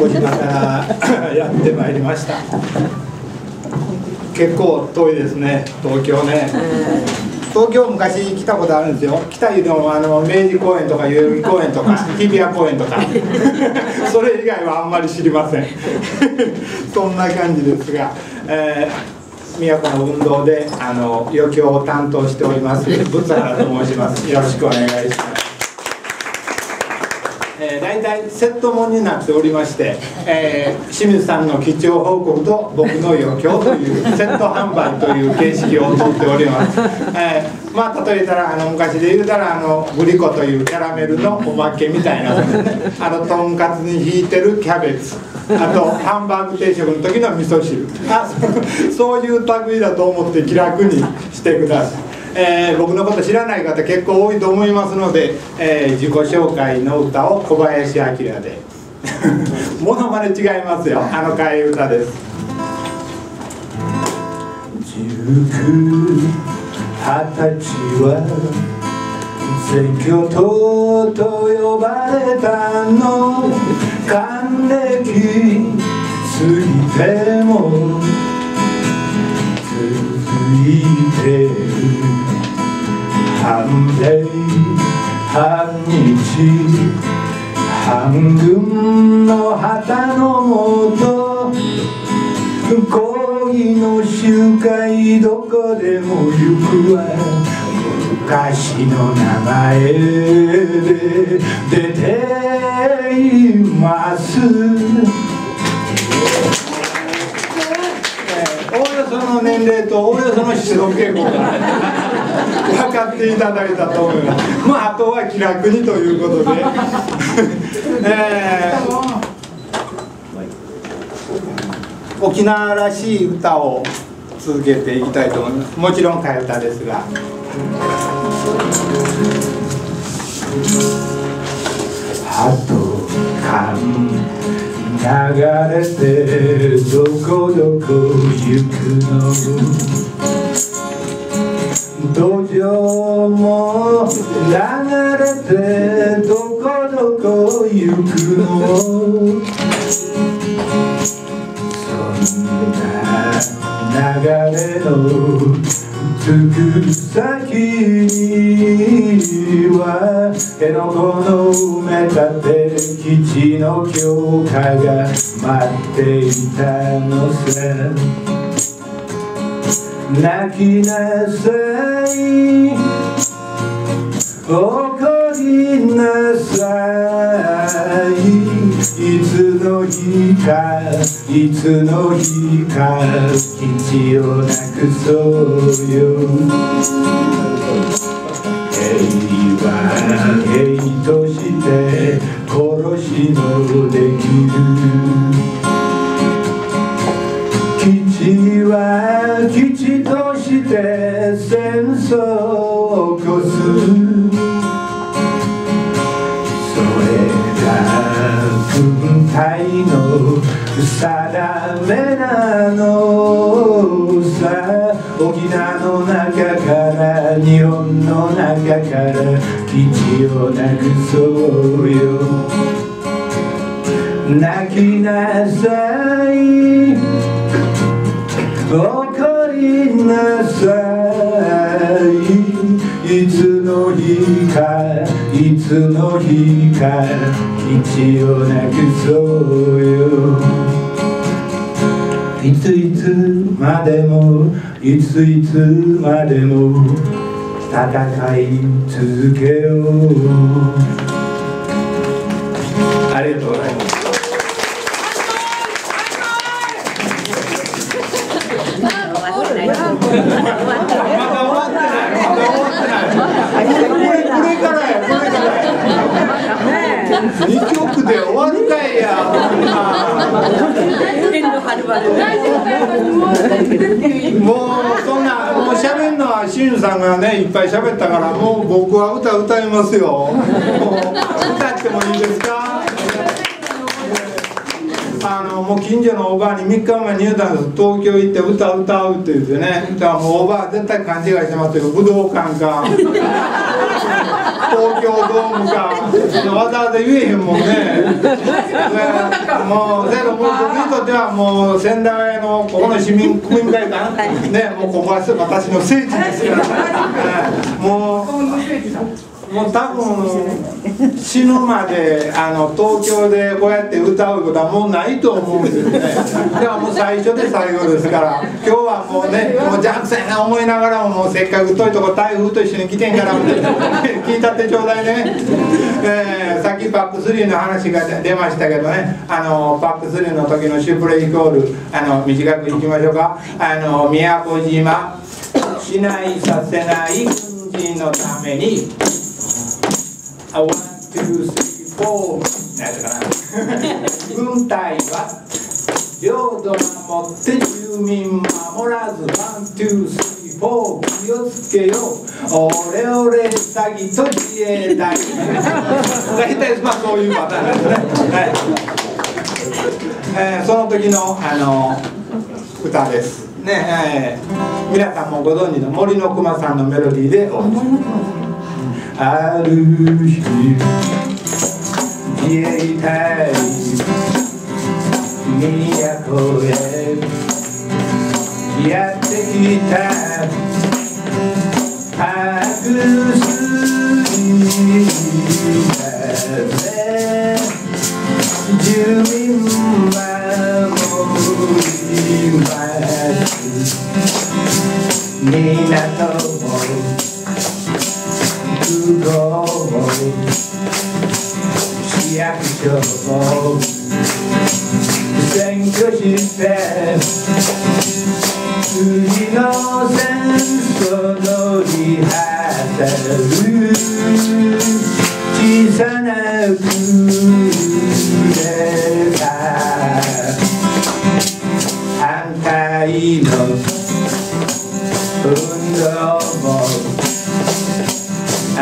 小島からやってまいりました。結構遠いですね。東京ね、東京昔来たことあるんですよ。来たいうのもあの明治公園とか代々木公園とか日比谷公園とか。それ以外はあんまり知りません。そんな感じですが、えー、宮古の運動であの余興を担当しております仏原と申します。よろしくお願いしますえー、大体セットもんになっておりまして、えー、清水さんの基調報告と僕の余興というセット販売という形式をとっております、えー、まあ例えたらあの昔で言うたらあのグリコというキャラメルのおまけみたいな あのとんかつに引いてるキャベツあとハンバーグ定食の時の味噌汁。あそういう類だと思って気楽にしてくださいえー、僕のこと知らない方結構多いと思いますので、えー、自己紹介の歌を小林明で。ものまね違いますよ。あの替え歌です。19二十歳は選挙党と呼ばれたの。還暦過ぎてもいてる半米半日半軍の旗のもと恋の集会どこでも行くわ昔の名前で出ていますその年齢とおおよその出動傾向が分かっていただいたと思いますまああとは気楽にということで。えー、沖縄らしい歌を続けていきたいと思います。もちろん替え歌ですが。あとかん流れてどこどこ行くの？土壌も流れてどこどこ行くの？そんな流れのつく先には辺野古の埋め立て基地の強化が待っていたのさ。泣きなさい。怒りなさい。いつの日かいつの日か基地をなくそうよ。平和平として殺しのできる。定めなのさ沖縄の中から日本の中から基地をなくそうよ。泣きなさい。怒りなさい。いつの日かいつの日か。道をなくそうよいついつまでもいついつまでも戦い続けよう。ありがとうございます。2曲で終わるかいやもうそんなもう喋るのはしんさんがねいっぱい喋ったからもう僕は歌歌いますよ。歌ってもいいですか？あのもう近所のおばあに3日前に言うたんです。東京行って歌歌うって言ってね。だからもうおばあ絶対勘違いしてますよ。武道館か。東京ドームかわざわざ言えへんもんね。もうせやもう僕にとってはもう仙台のここの市民区民会館、ねもうここは私の聖地ですから、もうもう多分死ぬまであの東京でこうやって歌うことはもうないと思うんですね。でももう最初で最後ですから。今日はもうね もう邪悪さな思いながらももうせっかく遠いとこ台風と一緒に来てんから聞いたってちょうだいね、えー、さっきパック3の話が出ましたけどね。あのパック3の時のシュプレヒコールあの短くいきましょうか。あの宮古島しないさせない軍人のためにあ、 one, two, three, four。なんかな。軍隊は領土守って住民守らず、 one, two, three, four。気をつけよう。オレオレ詐欺と自衛隊。大体、まあ、そういうパターンです。ね。はい。えー、その時の、あの、歌です。ね、えー、皆さんもご存知の森の熊さんのメロディーでお送りします。ある日自衛隊都へやって。きた白水風住民守ります。港。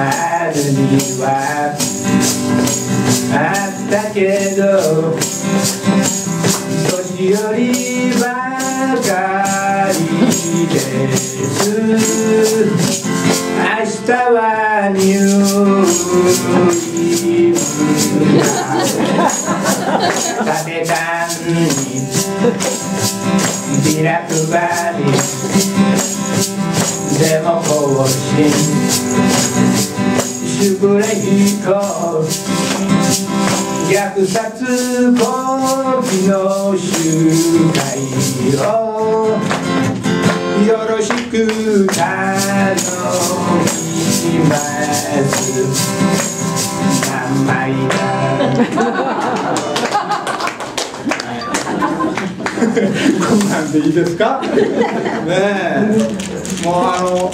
あるにはあったけど年寄りばかりです。明日はニューイブが立てたんにビラ配りでも更新虐殺後期の集会をよろしく頼みます名前だこんなんでいいですか？ねえ。もうあの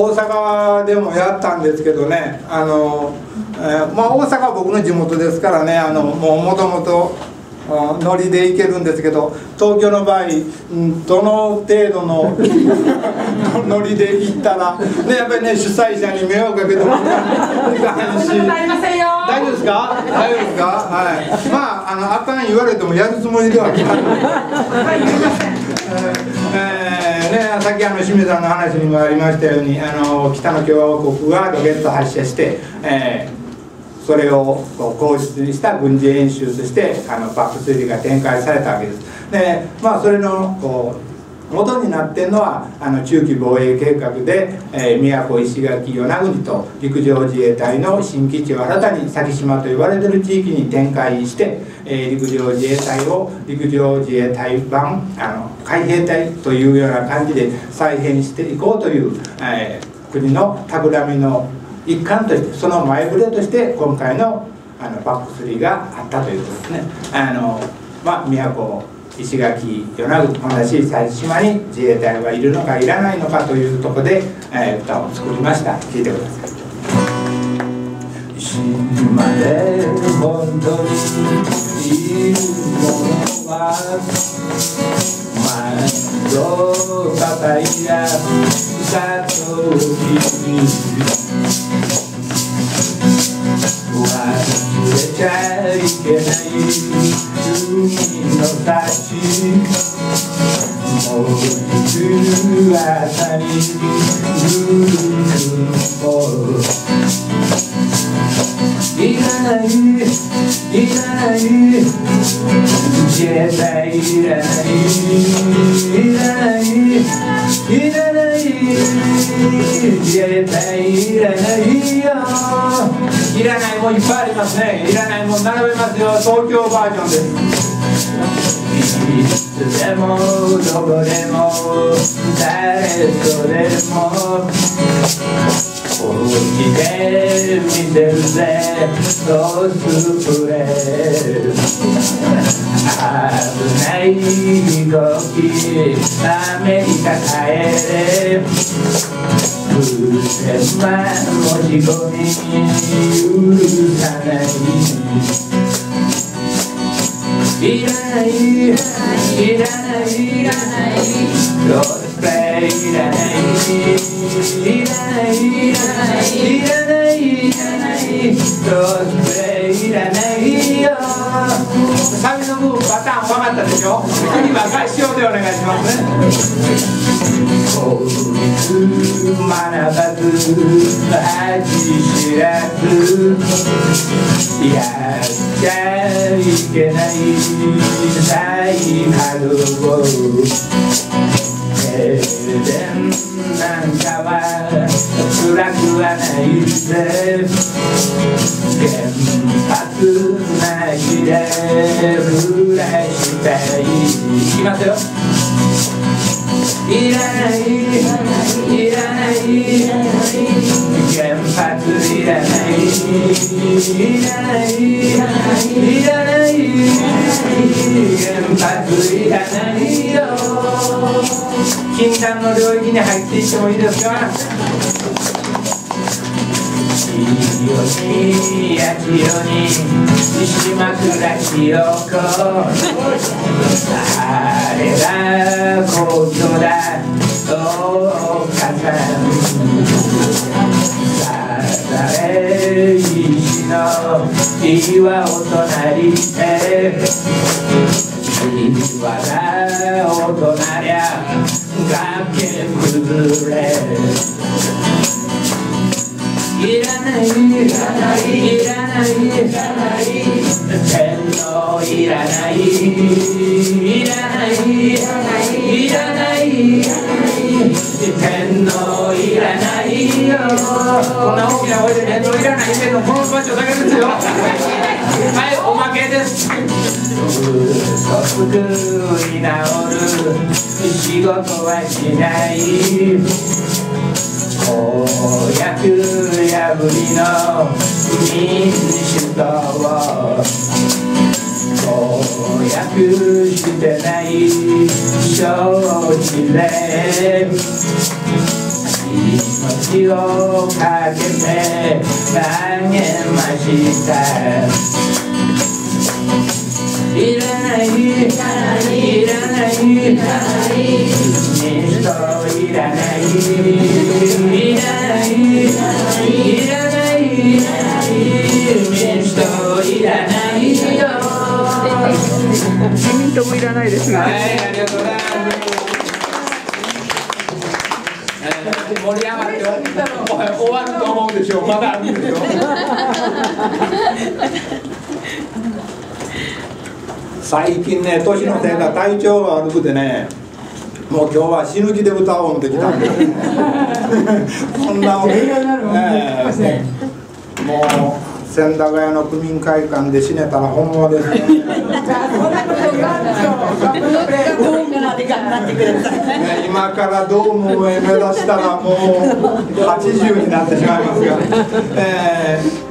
大阪でもやったんですけどねあの、えー、まあ、大阪は僕の地元ですからねあのもうもともとノリで行けるんですけど東京の場合、うん、どの程度の ノリで行ったら、ね、やっぱりね主催者に迷惑かけても いかんし大丈夫ですか？大丈夫ですか？はい。まああのあかん言われてもやるつもりでは来た。えーね、さっきあの清水さんの話にもありましたようにあの北の共和国がロケット発射して、えー、それをこう皇室にした軍事演習としてあのバックスリーが展開されたわけです。でまあそれのこう元になってるのはあの中期防衛計画で、えー、宮古石垣与那国と陸上自衛隊の新基地を新たに先島と呼ばれてる地域に展開して、えー、陸上自衛隊を陸上自衛隊版あの海兵隊というような感じで再編していこうという、えー、国の企みの一環としてその前触れとして今回のあのバック3があったということですね。あのまあ、宮古石垣与那国同じ最島に自衛隊はいるのかいらないのかというところで、えー、歌を作りました。聞いてください。島で本当にいるものは前と叩いた草と君忘れちゃいけない海の幸もう来る朝にぐるくもいらないいらない自衛隊いらないいらない。いらないいらないらないよいらないもんいっぱいありますねいらないもん並べますよ東京バージョンです。いつでもどこでも誰とでもおうちで見てるぜロスプレー危ない飛行機アメリカ帰れ風船は持ち込み許さないいらないいらないいらない。いらないいらないいらないいらないいらないロスプレいらないよサビの部分パターン分かったでしょ次は合唱でお願いしますね法律学ばず恥知らずやっちゃいけない再稼働停電なんかは辛くはないぜ原発なしで暮らしたいいきますよ。いらないいらないいらない。いらないいらないいらない原発いらないよ禁断の領域に入っていってもいいですか？清に焼きよに島倉清子あれが皇居だお母さんされ石の岩を隣で岩が大人りゃ崖崩れいらないいらないいらないいらない天皇いらないいらないいらないいらない天皇ないよこんな大きな声で天皇いらないけどこの場所だけですよはいおまけです。即に治る。仕事はしない。公約破りの民主党公約してない。承知で命をかけて励ましたいらない。いらない。いらない。いらない。民主党い。らない。いらない。いらない。いらない。民主党い。らない。よ自民党もい。らない。ですが、はい。終わると思うでしょうまだあるんですよ。最近ね年のせいか体調が悪くてねもう今日は死ぬ気で歌おう思ってきたんで。すそん。なもん、ええ。もう千駄ヶ谷の区民会館で死ねたら本望ですね ね今からどうも上目指したらもう80になってしまいますが、えー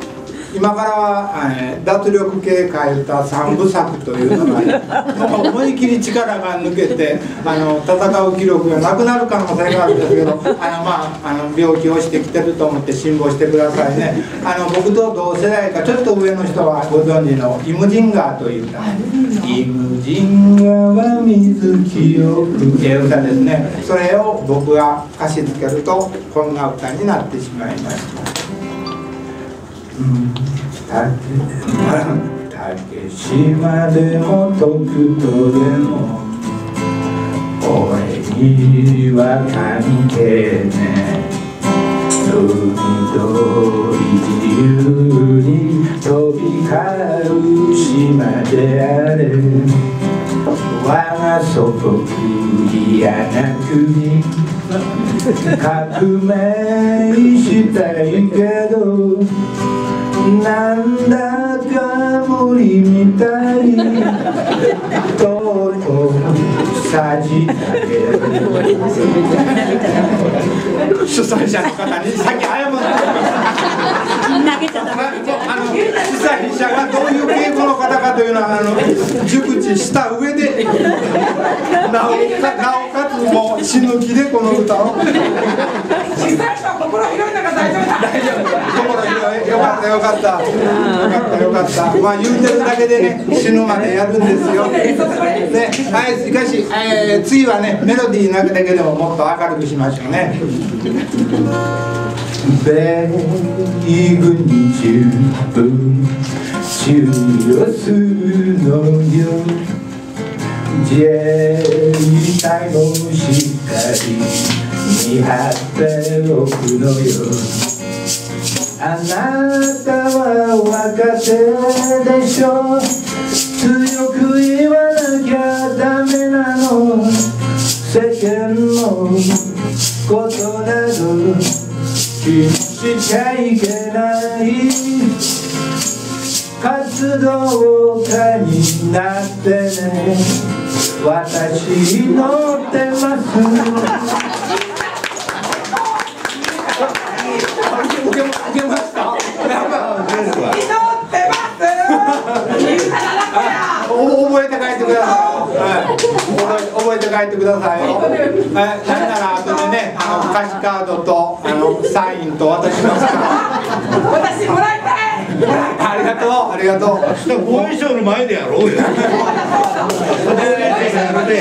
今からは、えー脱力系変えた三部作というのがもう思い切り力が抜けてあの戦う気力がなくなる可能性があるんですけどあの、まあ、あの病気をしてきてると思って辛抱してくださいね。あの僕と同世代かちょっと上の人はご存知の「イムジンガー」という歌「イムジンガーは水清く」っていう歌ですね。それを僕が歌詞つけるとこんな歌になってしまいました。竹島でも徳とでも俺には関係ね海と自由に飛び交う島であれ我が祖国嫌な国革命したいけど。なんだか無理みたい。とさじだけ主催者の方に。先謝って投げちゃダメあの主催者がどういう傾向の方かというのはあの熟知した上でなおかなおかつもう死ぬ気でこの歌を。小さい人は心広いんだから大丈夫だ。大丈夫。心広いよかったよかった。よかったよかった。まあ言うてるだけでね死ぬまでやるんですよ。ねはいしかし、えー、次はねメロディーなだけでももっと明るくしましょうね。米軍十分終了するのよ。自衛隊もしっかり見張っておくのよ。あなたは若手でしょ強く言わなきゃダメなの。世間のことなど気にしちゃいけない活動家になってね。私乗ってます。覚えて帰ってください。はい、覚えて帰ってくださいよ。はい、なんなら後でね、あの歌詞カードとあのサインと渡しますから。私もらいたいありがとう、ありがとう。防衛省の前でやろうよ。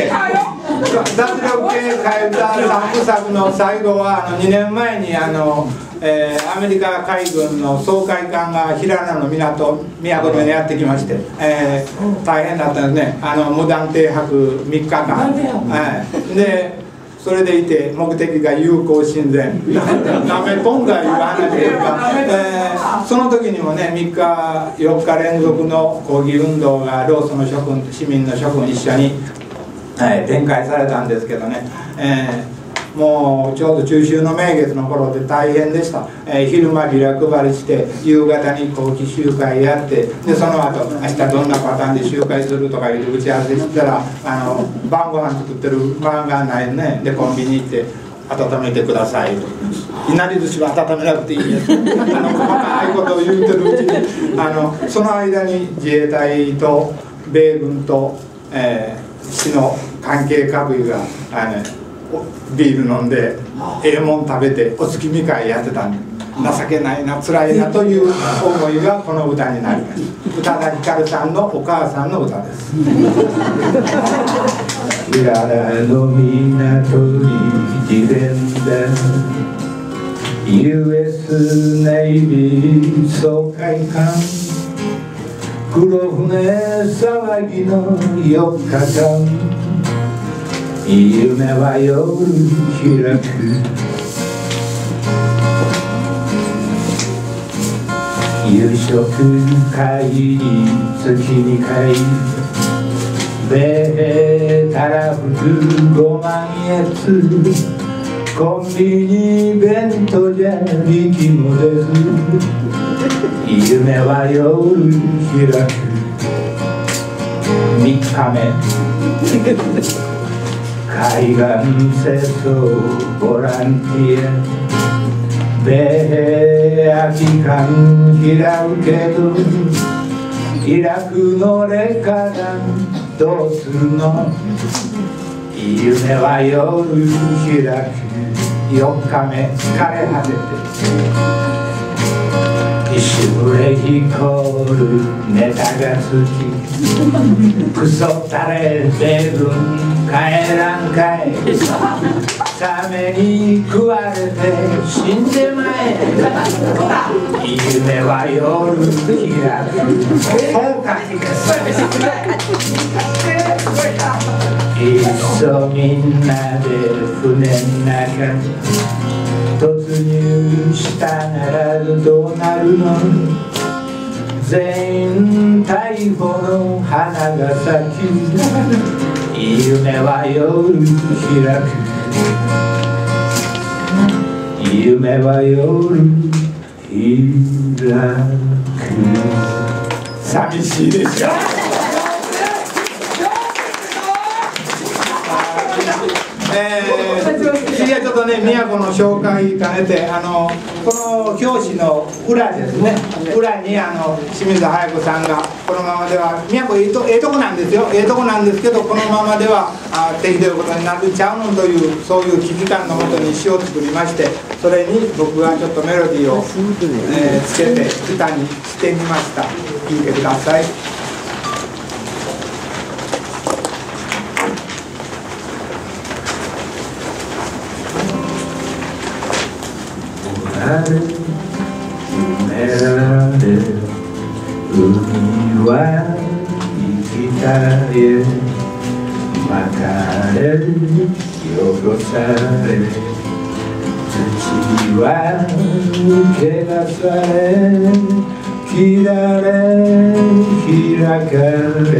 買うよ脱力系替え歌三部作の最後はあの2年前にあの、えーアメリカ海軍の掃海艦が平良の港宮古島にやってきまして、えー大変だったんですね。あの無断停泊3日間、はい、でそれでいて目的が友好親善なめとんだいう話というか、えーその時にもね3日4日連続の抗議運動が労組の諸君市民の諸君一緒にはい、展開されたんですけどね、えーもうちょうど中秋の名月の頃で大変でした、えー昼間ビラ配りして夕方に後期集会やってでその後明日どんなパターンで集会するとかいう打ち合わせしてたらあの晩ご飯作ってる晩がないねでコンビニ行って温めてくださいと。いなり寿司は温めなくていいです。あの細かいことを言うてるうちにあのその間に自衛隊と米軍と、えー市の関係各位があのビール飲んでええもん食べてお月見会やってたんで情けないな辛いなという思いがこの歌になりました宇多田ヒカルさんのお母さんの歌です。平良の港に自連で US ネイビー総会館。黒船騒ぎの4日間。夢は夜開く夕食会に月に回米兵たらふくご満月コンビニ弁当じゃ力も出ず夢は夜開く。3日目。海岸清掃ボランティア米空き缶開うけどイラクの劣化弾どうするの夢は夜開く4日目疲れ果てて石ブレヒコールネタが好き。クソタレ米軍帰らんかい。サメに食われて死んでまえ。夢は夜開く。そうかいっそみんなで船の中に入したならどうなるの全員逮捕の花が咲き夢は夜開く。夢は夜開く。寂しいでしょ次はちょっとね宮古の紹介兼ねてあのこの表紙の裏ですね。裏にあの清水早子さんがこのままでは宮古ええととこなんですよ。ええとこなんですけどこのままではあ手ひどいことになるちゃうのというそういう危機感のもとに詩を作りましてそれに僕がちょっとメロディーを、えーつけて歌にしてみました。聴いてください。ある埋められ海は生きたえまかれ汚され土は汚され切られ開かれ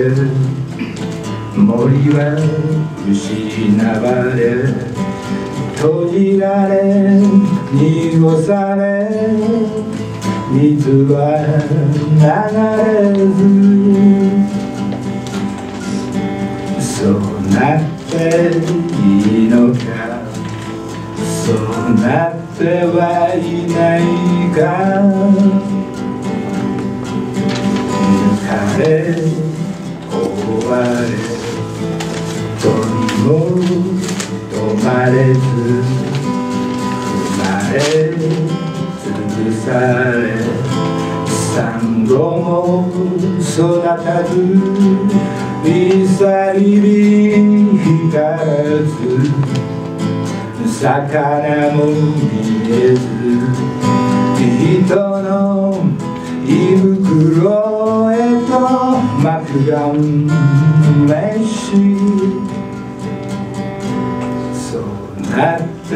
森は失われ閉じられ濁され水は流れずそうなっていいのかそうなってはいないか抜かれ壊れ鳥も止まれず。踏まれ潰されサンゴも育たずミサイル光らず魚も見えず人の胃袋へと幕がめしそうなって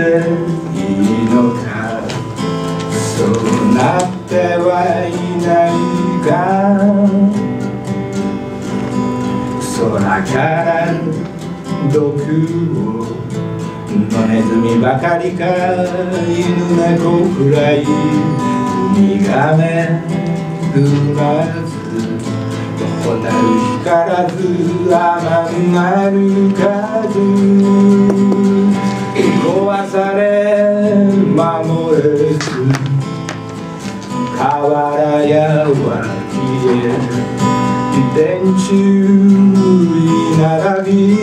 いいのかそうなってはいないか空から毒を野ネズミばかりか犬猫くらいウミガメうまず蛍光らず雨がる数壊され河原や脇へ電柱に並び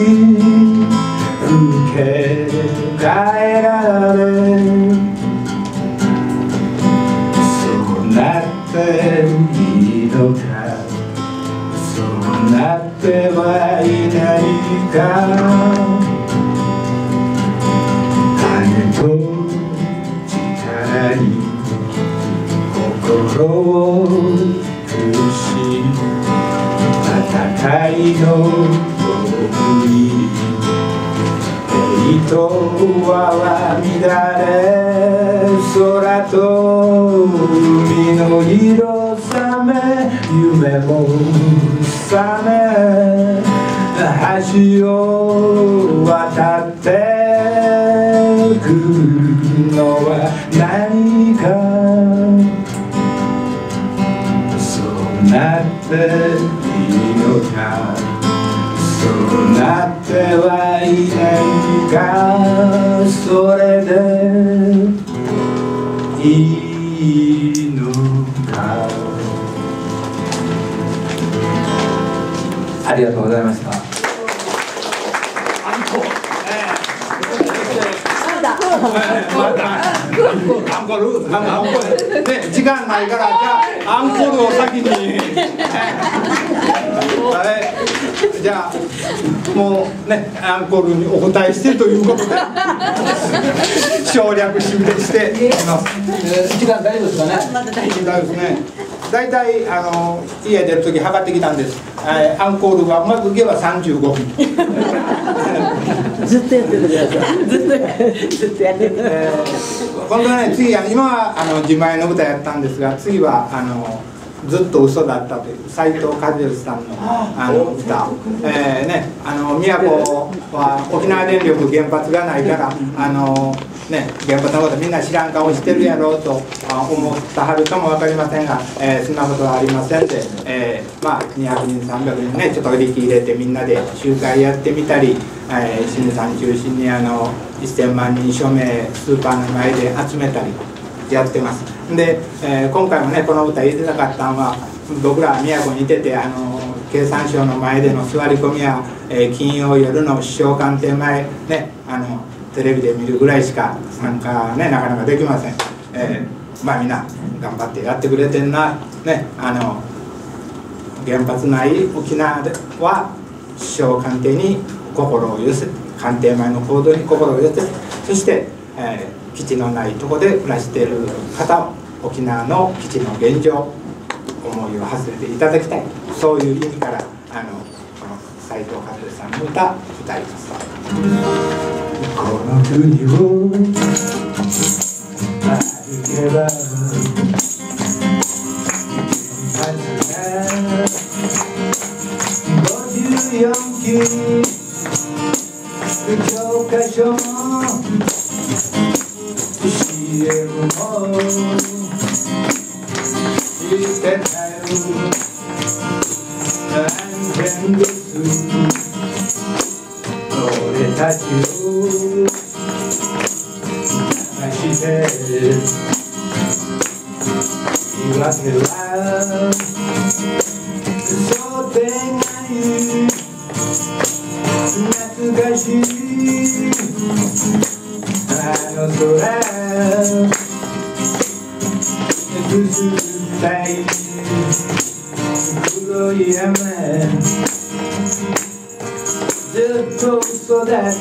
受け替えられそうなっていいのかそうなってはいないかを苦し戦いの道具に人は乱れ空と海の色覚め夢も覚め橋をりがとうございました。そうだ。またアンコールあのアンコールね時間ないからじゃあアンコールを先にはいじゃあもうね。アンコールにお答えしてということで省略ししていますえー時間大丈夫です。かねまだ大丈夫ですね。大体あの家出る時測ってきたんです、えーアンコールはうまくいけば35分。夫ずっとやっててください。ずっとずっとやっててえー今度はね次今はあの自前の歌やったんですが次はあのずっと嘘だったという斉藤和義さんのあの歌、えーね、あの宮古は沖縄電力原発がないからあの、ね、原発のことみんな知らん顔してるやろうとあ思ったはるかも分かりませんが、えーそんなことはありませんで、えーまあ、200人300人ねちょっと力入れてみんなで集会やってみたり、えー、清水さん中心にあの1000万人署名スーパーの前で集めたりやってます。で、えー今回もねこの歌言いたかったのは僕ら宮古にいててあの経産省の前での座り込みや、えー金曜夜の首相官邸前ねあのテレビで見るぐらいしか参加ねなかなかできません、えーまあみんな頑張ってやってくれてんなねあの原発内沖縄では首相官邸に心を寄せ官邸前の行動に心を寄せそして、えー基地のないとこで暮らしている方沖縄の基地の現状思い。を馳せていただきたいそういう意味からあのこの斉藤和さんの歌歌いますこの国を歩けば54期教科書も CM もしてたよ安全です俺たちを流して言い訳は商店街懐かしいあの空くすぐったい黒い山ずっと嘘だっ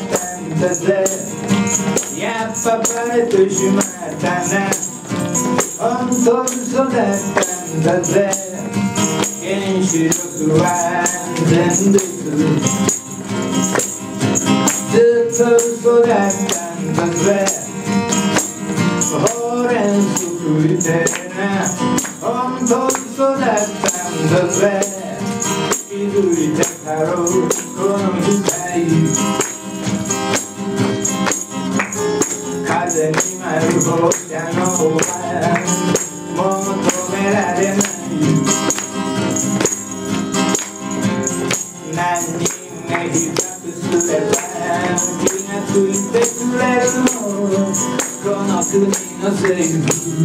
いて本当嘘だったんだぜ。気づいてたろう。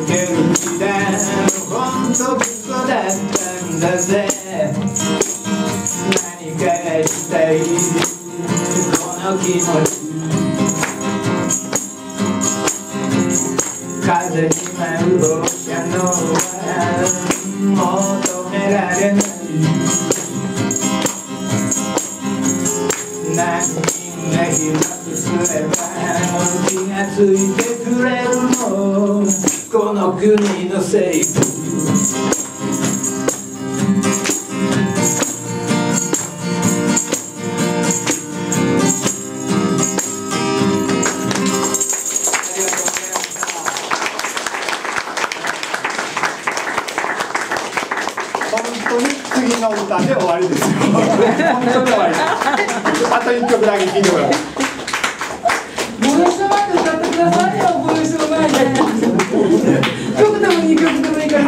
も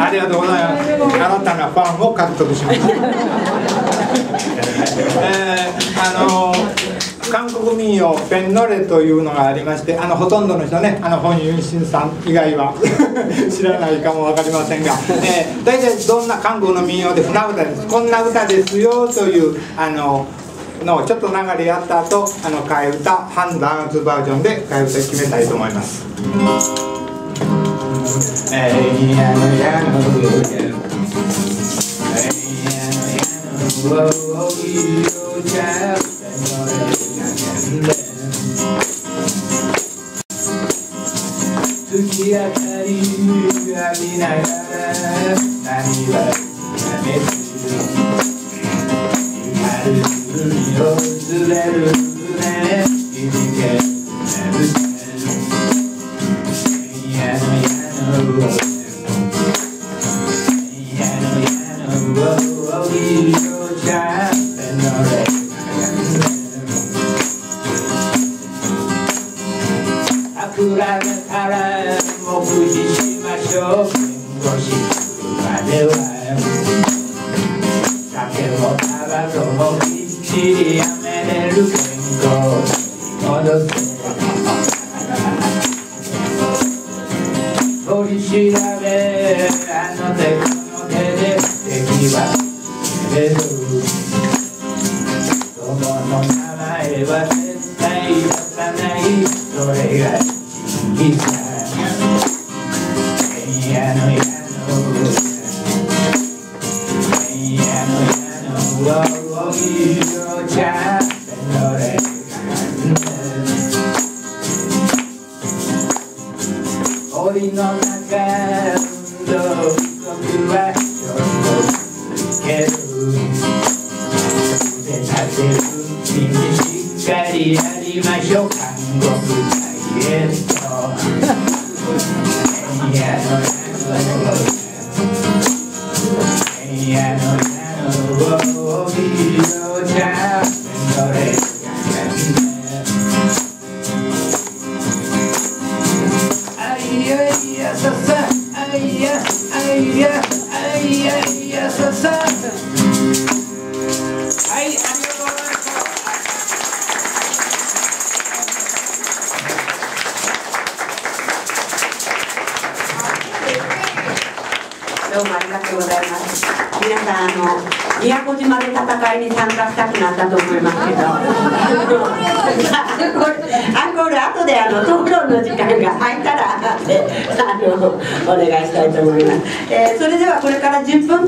ありがとうございます。新たなファンを獲得しました。えー、あの韓国民謡ペンノレというのがありましてあのほとんどの人ねあの本ユンシンさん以外は 知らないかも分かりませんが、えー、大体どんな韓国の民謡で船歌ですこんな歌ですよというあののをちょっと流れやった後あの替え歌ハンダンスバージョンで替え歌決めたいと思います。えーやのやのやの月明かり浴びながら何はやめて光る海をずれるやのい腕立てる君しっかりやりましょう韓国ダイ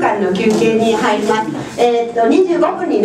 間の休憩に入ります。えーっと、25分に